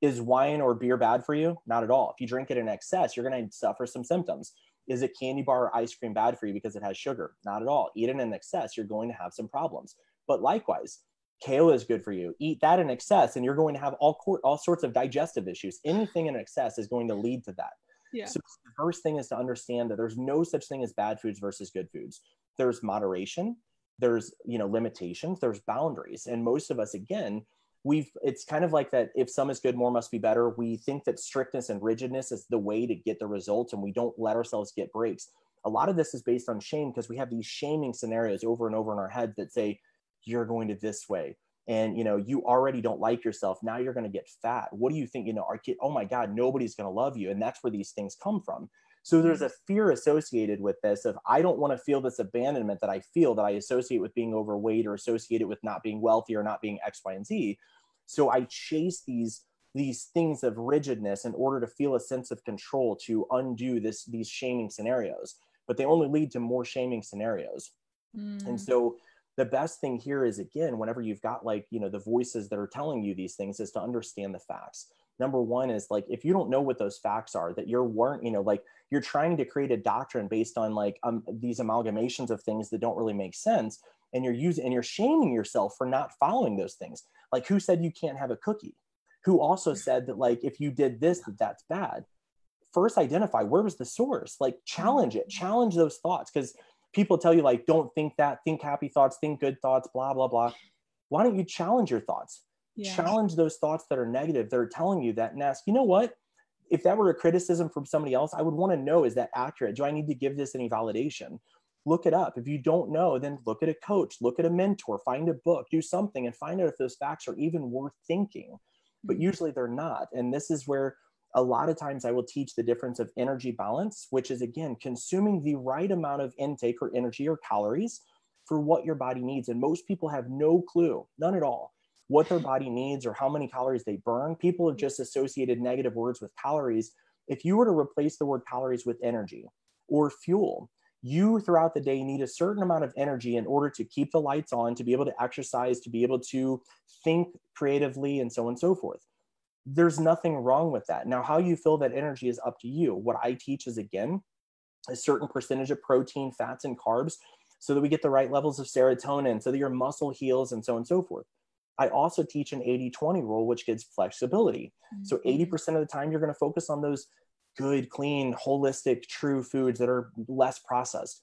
Speaker 2: Is wine or beer bad for you? Not at all. If you drink it in excess you're going to suffer some symptoms. Is a candy bar or ice cream bad for you because it has sugar? Not at all. Eat it in excess you're going to have some problems. But likewise kale is good for you. Eat that in excess and you're going to have all, all sorts of digestive issues. Anything in excess is going to lead to that
Speaker 1: yeah.
Speaker 2: So the first thing is to understand that there's no such thing as bad foods versus good foods. There's moderation, there's you know limitations, there's boundaries. And most of us again, we've it's kind of like that if some is good, more must be better. We think that strictness and rigidness is the way to get the results and we don't let ourselves get breaks. A lot of this is based on shame because we have these shaming scenarios over and over in our head that say, you're going to this way and you know you already don't like yourself now you're going to get fat. What do you think you know our kid oh my god nobody's going to love you and that's where these things come from. So there's a fear associated with this of i don't want to feel this abandonment that i feel that i associate with being overweight or associated with not being wealthy or not being x y and z. So i chase these these things of rigidness in order to feel a sense of control to undo this these shaming scenarios but they only lead to more shaming scenarios. Mm. and so the best thing here is again whenever you've got like you know the voices that are telling you these things is to understand the facts. Number one is like if you don't know what those facts are that you're weren't you know like you're trying to create a doctrine based on like um, these amalgamations of things that don't really make sense and you're using and you're shaming yourself for not following those things. Like who said you can't have a cookie? Who also said that like if you did this that that's bad? First identify where was the source? Like challenge it. Challenge those thoughts because people tell you like don't think that think happy thoughts think good thoughts blah blah blah. Why don't you challenge your thoughts? Yeah. challenge those thoughts that are negative that are telling you that and ask you know what? If that were a criticism from somebody else i would want to know is that accurate? Do i need to give this any validation? Look it up. If you don't know then look at a coach look at a mentor find a book do something and find out if those facts are even worth thinking. But mm-hmm. usually they're not. And this is where a lot of times I will teach the difference of energy balance, which is again consuming the right amount of intake or energy or calories for what your body needs. And most people have no clue, none at all, what their body needs or how many calories they burn. People have just associated negative words with calories. If you were to replace the word calories with energy or fuel, you throughout the day need a certain amount of energy in order to keep the lights on, to be able to exercise, to be able to think creatively, and so on and so forth there's nothing wrong with that. Now, how you fill that energy is up to you. What I teach is again, a certain percentage of protein, fats, and carbs so that we get the right levels of serotonin, so that your muscle heals, and so on and so forth. I also teach an 80 20 rule, which gives flexibility. Mm-hmm. So 80% of the time, you're going to focus on those good, clean, holistic, true foods that are less processed.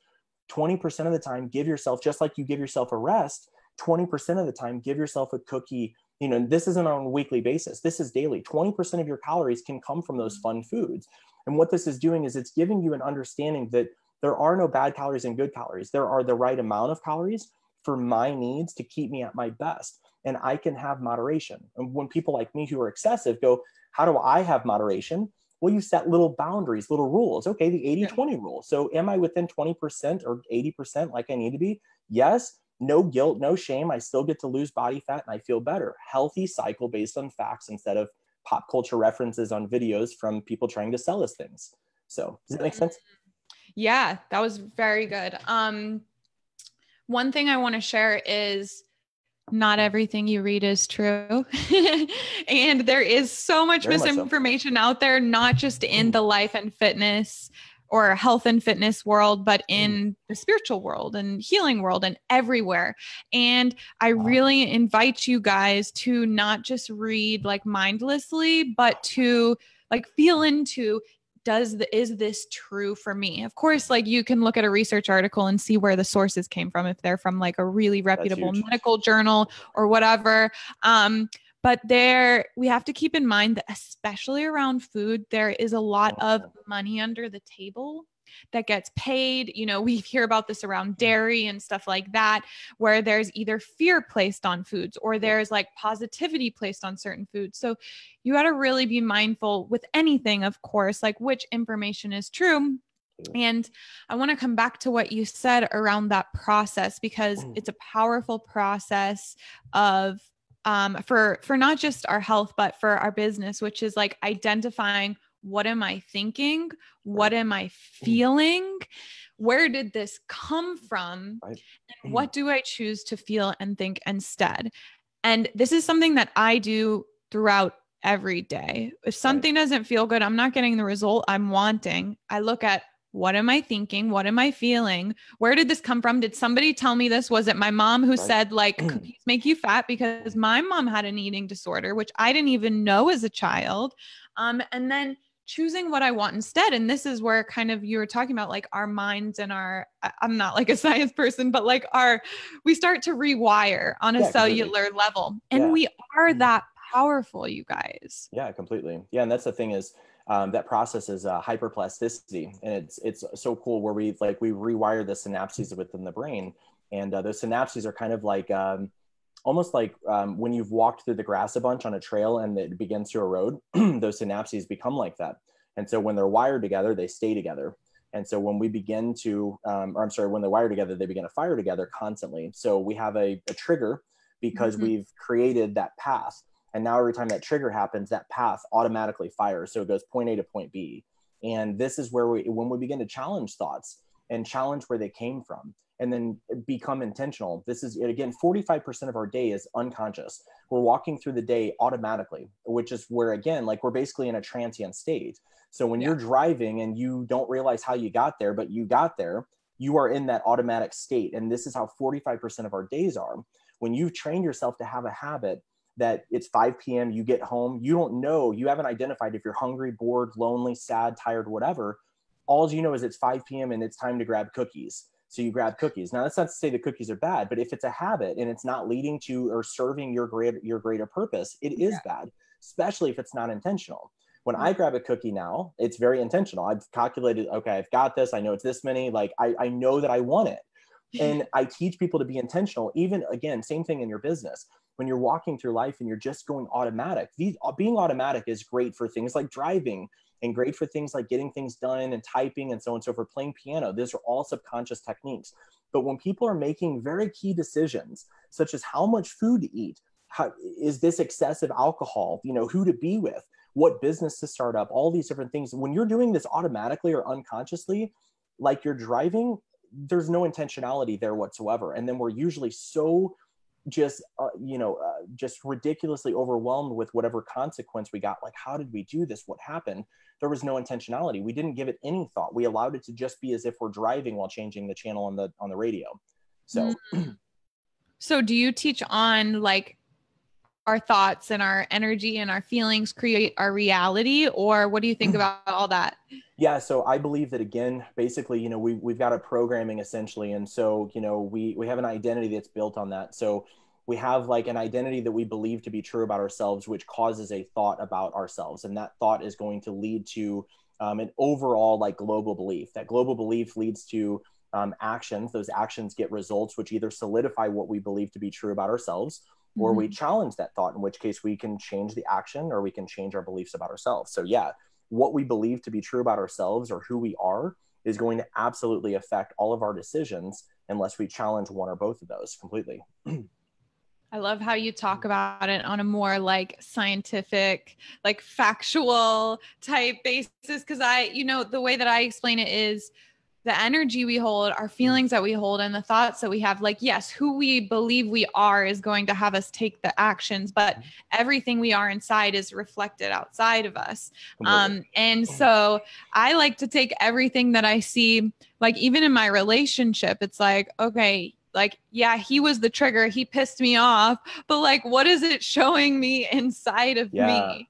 Speaker 2: 20% of the time, give yourself, just like you give yourself a rest, 20% of the time, give yourself a cookie you know this isn't on a weekly basis. This is daily. 20% of your calories can come from those mm-hmm. fun foods. And what this is doing is it's giving you an understanding that there are no bad calories and good calories. There are the right amount of calories for my needs to keep me at my best. And i can have moderation. And when people like me who are excessive go how do i have moderation? Well you set little boundaries little rules. Okay the 80 20 rule. So am i within 20% or 80% like i need to be? Yes no guilt, no shame. I still get to lose body fat and I feel better. Healthy cycle based on facts instead of pop culture references on videos from people trying to sell us things. So, does that make sense?
Speaker 1: Yeah, that was very good. Um, one thing I want to share is not everything you read is true. and there is so much Very misinformation much so. out there, not just in the life and fitness or health and fitness world, but mm. in the spiritual world and healing world and everywhere. And I really invite you guys to not just read like mindlessly, but to like feel into does the, is this true for me of course like you can look at a research article and see where the sources came from if they're from like a really reputable medical journal or whatever um but there we have to keep in mind that especially around food there is a lot oh, of money under the table that gets paid. You know we hear about this around dairy and stuff like that where there's either fear placed on foods or there's like positivity placed on certain foods. So you got to really be mindful with anything of course like which information is true. And I want to come back to what you said around that process because it's a powerful process of um, for for not just our health but for our business which is like identifying what am i thinking? What am i mm-hmm. feeling? Where did this come from? And mm-hmm. what do i choose to feel and think instead? And this is something that i do throughout every day. If something doesn't feel good i'm not getting the result i'm wanting. I look at what am I thinking? What am I feeling? Where did this come from? Did somebody tell me this? Was it my mom who right. said, like, cookies make you fat? Because my mom had an eating disorder, which I didn't even know as a child. Um, and then choosing what I want instead. And this is where kind of you were talking about like our minds and our, I'm not like a science person, but like our, we start to rewire on a yeah, cellular level. And yeah. we are mm. that powerful, you guys.
Speaker 2: Yeah, completely. Yeah. And that's the thing is, um, that process is uh, hyperplasticity, and it's it's so cool where we like we rewire the synapses within the brain, and uh, those synapses are kind of like um, almost like um, when you've walked through the grass a bunch on a trail and it begins to erode, those synapses become like that, and so when they're wired together, they stay together. And so when we begin to, um, or I'm sorry, when they wire together, they begin to fire together constantly. So we have a, a trigger because mm-hmm. we've created that path. And now every time that trigger happens, that path automatically fires. So it goes point A to point B. And this is where we, when we begin to challenge thoughts and challenge where they came from and then become intentional. This is again, 45% of our day is unconscious. We're walking through the day automatically, which is where again, like we're basically in a transient state. So when yeah. you're driving and you don't realize how you got there, but you got there, you are in that automatic state. And this is how 45% of our days are. When you've trained yourself to have a habit that it's 5 p.m., you get home, you don't know, you haven't identified if you're hungry, bored, lonely, sad, tired, whatever. All you know is it's 5 p.m. and it's time to grab cookies. So you grab cookies. Now that's not to say the cookies are bad, but if it's a habit and it's not leading to or serving your greater your greater purpose, it is yeah. bad, especially if it's not intentional. When I mm-hmm. grab a cookie now, it's very intentional. I've calculated, okay, I've got this. I know it's this many. Like I, I know that I want it. And I teach people to be intentional. Even again, same thing in your business when you're walking through life and you're just going automatic. These uh, being automatic is great for things like driving and great for things like getting things done and typing and so on and so forth, playing piano. These are all subconscious techniques. But when people are making very key decisions, such as how much food to eat, how, is this excessive alcohol, you know, who to be with, what business to start up, all these different things. When you're doing this automatically or unconsciously, like you're driving, there's no intentionality there whatsoever. And then we're usually so just uh, you know uh, just ridiculously overwhelmed with whatever consequence we got like how did we do this what happened there was no intentionality we didn't give it any thought we allowed it to just be as if we're driving while changing the channel on the on the radio so
Speaker 1: mm-hmm. so do you teach on like our thoughts and our energy and our feelings create our reality or what do you think mm. about all that
Speaker 2: yeah so i believe that again basically you know we, we've got a programming essentially and so you know we we have an identity that's built on that so we have like an identity that we believe to be true about ourselves, which causes a thought about ourselves. And that thought is going to lead to um, an overall like global belief. That global belief leads to um, actions. Those actions get results, which either solidify what we believe to be true about ourselves or mm-hmm. we challenge that thought, in which case we can change the action or we can change our beliefs about ourselves. So, yeah, what we believe to be true about ourselves or who we are is going to absolutely affect all of our decisions unless we challenge one or both of those completely.
Speaker 1: I love how you talk about it on a more like scientific, like factual type basis. Cause I, you know, the way that I explain it is the energy we hold, our feelings that we hold, and the thoughts that we have. Like, yes, who we believe we are is going to have us take the actions, but everything we are inside is reflected outside of us. Um, and so I like to take everything that I see, like, even in my relationship, it's like, okay, like yeah he was the trigger he pissed me off but like what is it showing me inside of
Speaker 2: yeah.
Speaker 1: me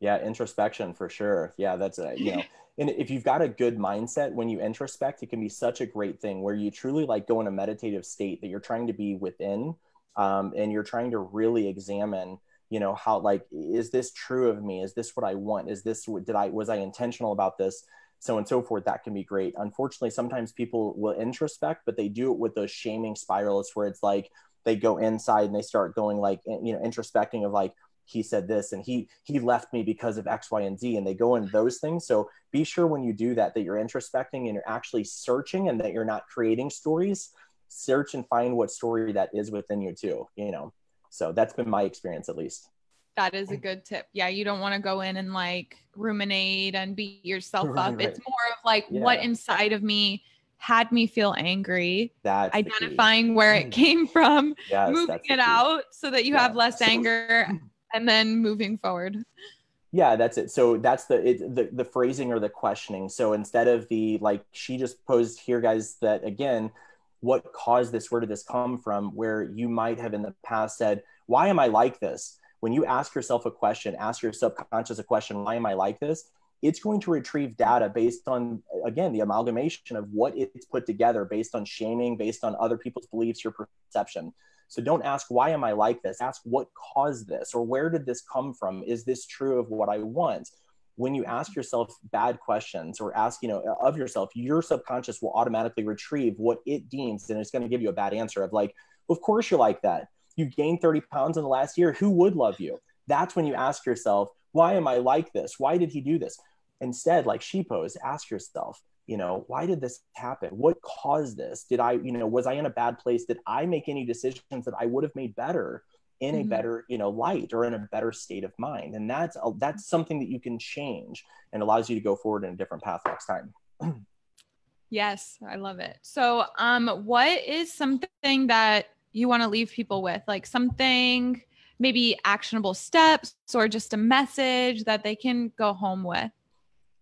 Speaker 2: yeah introspection for sure yeah that's a you know and if you've got a good mindset when you introspect it can be such a great thing where you truly like go in a meditative state that you're trying to be within um, and you're trying to really examine you know how like is this true of me? Is this what i want? Is this did i was i intentional about this? So and so forth that can be great. Unfortunately sometimes people will introspect but they do it with those shaming spirals where it's like they go inside and they start going like you know introspecting of like he said this and he he left me because of x y and z and they go in those things. So be sure when you do that that you're introspecting and you're actually searching and that you're not creating stories. Search and find what story that is within you too you know. So that's been my experience at least.
Speaker 1: That is a good tip. Yeah you don't want to go in and like ruminate and beat yourself right, up. Right. it's more of like yeah. what inside of me had me feel angry that's identifying where it hmm. came from yes, moving it out so that you yeah. have less anger and then moving forward.
Speaker 2: Yeah that's it. So that's the it, the the phrasing or the questioning. So instead of the like she just posed here guys that again what caused this where did this come from where you might have in the past said why am i like this? When you ask yourself a question ask your subconscious a question why am i like this? It's going to retrieve data based on again the amalgamation of what it's put together based on shaming based on other people's beliefs your perception so don't ask, why am I like this? Ask, what caused this? Or where did this come from? Is this true of what I want? When you ask yourself bad questions or ask, you know, of yourself, your subconscious will automatically retrieve what it deems and it's going to give you a bad answer of like, of course you're like that. You gained 30 pounds in the last year. Who would love you? That's when you ask yourself, why am I like this? Why did he do this? Instead, like she posed, ask yourself, you know why did this happen? What caused this? Did i you know was i in a bad place? Did i make any decisions that i would have made better in mm-hmm. a better you know light or in a better state of mind? And that's a, that's something that you can change and allows you to go forward in a different path next time.
Speaker 1: Yes i love it. So um what is something that you want to leave people with? Like something maybe actionable steps or just a message that they can go home with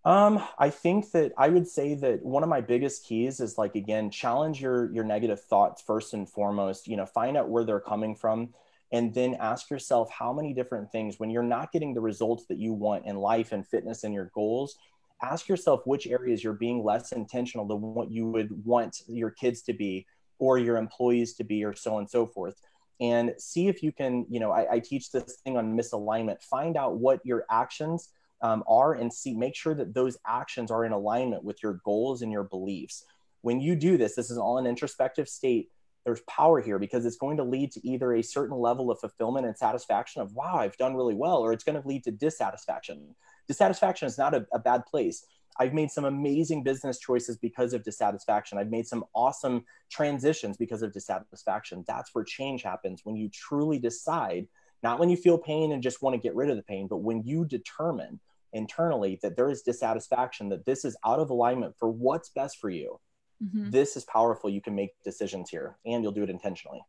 Speaker 2: um, I think that I would say that one of my biggest keys is like again, challenge your your negative thoughts first and foremost. You know, find out where they're coming from, and then ask yourself how many different things when you're not getting the results that you want in life and fitness and your goals. Ask yourself which areas you're being less intentional than what you would want your kids to be or your employees to be, or so and so forth and see if you can you know I, I, teach this thing on misalignment find out what your actions um, are and see make sure that those actions are in alignment with your goals and your beliefs when you do this this is all an introspective state there's power here because it's going to lead to either a certain level of fulfillment and satisfaction of wow i've done really well or it's going to lead to dissatisfaction dissatisfaction is not a, a bad place I've made some amazing business choices because of dissatisfaction. I've made some awesome transitions because of dissatisfaction. That's where change happens when you truly decide, not when you feel pain and just want to get rid of the pain, but when you determine internally that there is dissatisfaction, that this is out of alignment for what's best for you, mm-hmm. this is powerful. You can make decisions here and you'll do it intentionally.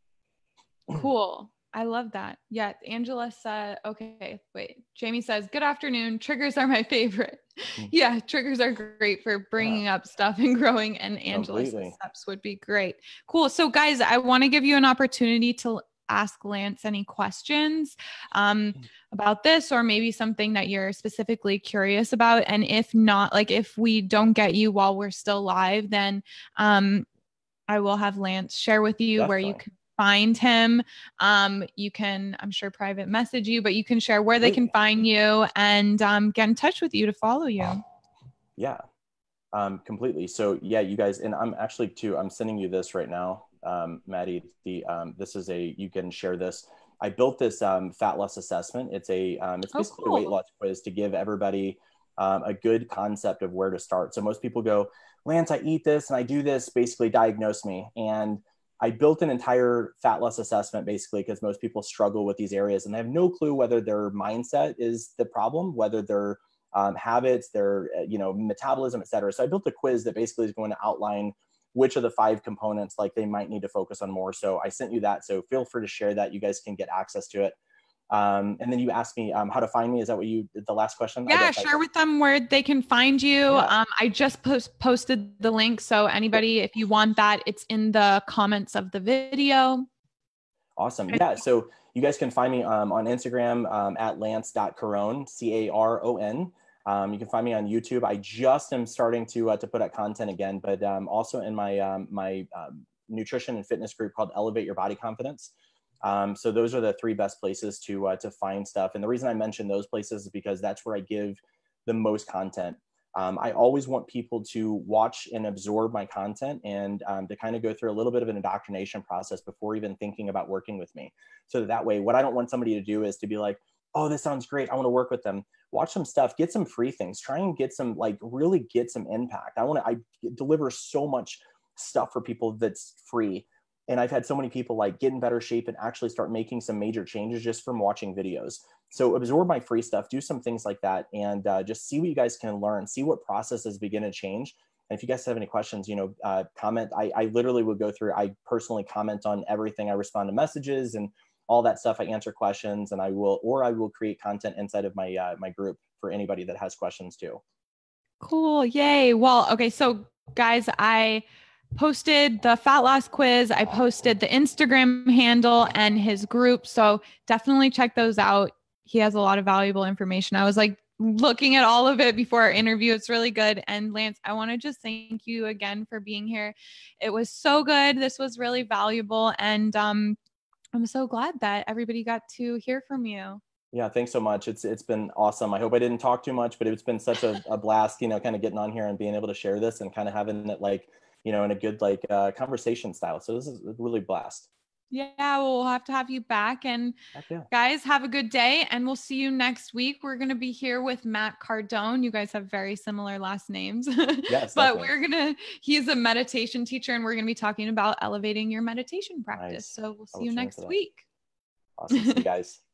Speaker 1: Cool. I love that. Yeah. Angela said, okay, wait. Jamie says, good afternoon. Triggers are my favorite. Mm-hmm. yeah. Triggers are great for bringing yeah. up stuff and growing. And Angela's steps would be great. Cool. So, guys, I want to give you an opportunity to ask Lance any questions um, mm. about this or maybe something that you're specifically curious about. And if not, like if we don't get you while we're still live, then um, I will have Lance share with you That's where you can find him. Um, you can, I'm sure, private message you, but you can share where they can find you and um, get in touch with you to follow you.
Speaker 2: Yeah, um, completely. So yeah, you guys, and I'm actually too. I'm sending you this right now, um, Maddie. The um, this is a you can share this. I built this um, fat loss assessment. It's a um, it's oh, basically oh, cool. a weight loss quiz to give everybody um, a good concept of where to start. So most people go, Lance, I eat this and I do this. Basically, diagnose me. And I built an entire fat loss assessment basically because most people struggle with these areas and they have no clue whether their mindset is the problem, whether their um, habits, their uh, you know metabolism, et cetera. So I built a quiz that basically is going to outline which of the five components like they might need to focus on more. So I sent you that. So feel free to share that. You guys can get access to it. Um, and then you asked me um, how to find me. Is that what you the last question?
Speaker 1: Yeah, share with them where they can find you. Yeah. Um, I just post, posted the link, so anybody, if you want that, it's in the comments of the video.
Speaker 2: Awesome. Yeah. So you guys can find me um, on Instagram um, at lance.caron, C A R O N. Um, you can find me on YouTube. I just am starting to uh, to put out content again, but um, also in my um, my um, nutrition and fitness group called Elevate Your Body Confidence. Um, so those are the three best places to uh, to find stuff. And the reason I mention those places is because that's where I give the most content. Um, I always want people to watch and absorb my content and to kind of go through a little bit of an indoctrination process before even thinking about working with me. So that way, what I don't want somebody to do is to be like, oh, this sounds great. I want to work with them. Watch some stuff, get some free things, try and get some, like, really get some impact. I want to, I deliver so much stuff for people that's free and i've had so many people like get in better shape and actually start making some major changes just from watching videos so absorb my free stuff do some things like that and uh, just see what you guys can learn see what processes begin to change and if you guys have any questions you know uh, comment I, I literally would go through i personally comment on everything i respond to messages and all that stuff i answer questions and i will or i will create content inside of my uh, my group for anybody that has questions too
Speaker 1: cool yay well okay so guys i posted the fat loss quiz. I posted the Instagram handle and his group. So definitely check those out. He has a lot of valuable information. I was like looking at all of it before our interview. It's really good. And Lance, I want to just thank you again for being here. It was so good. This was really valuable. And um, I'm so glad that everybody got to hear from you.
Speaker 2: Yeah, thanks so much. It's it's been awesome. I hope I didn't talk too much, but it's been such a, a blast, you know, kind of getting on here and being able to share this and kind of having it like you know, in a good like uh, conversation style. So this is really blast.
Speaker 1: Yeah, we'll have to have you back. And guys, have a good day. And we'll see you next week. We're going to be here with Matt Cardone. You guys have very similar last names. Yes. but definitely. we're going to, he's a meditation teacher, and we're going to be talking about elevating your meditation practice. Nice. So we'll see you next week.
Speaker 2: Awesome. See you guys.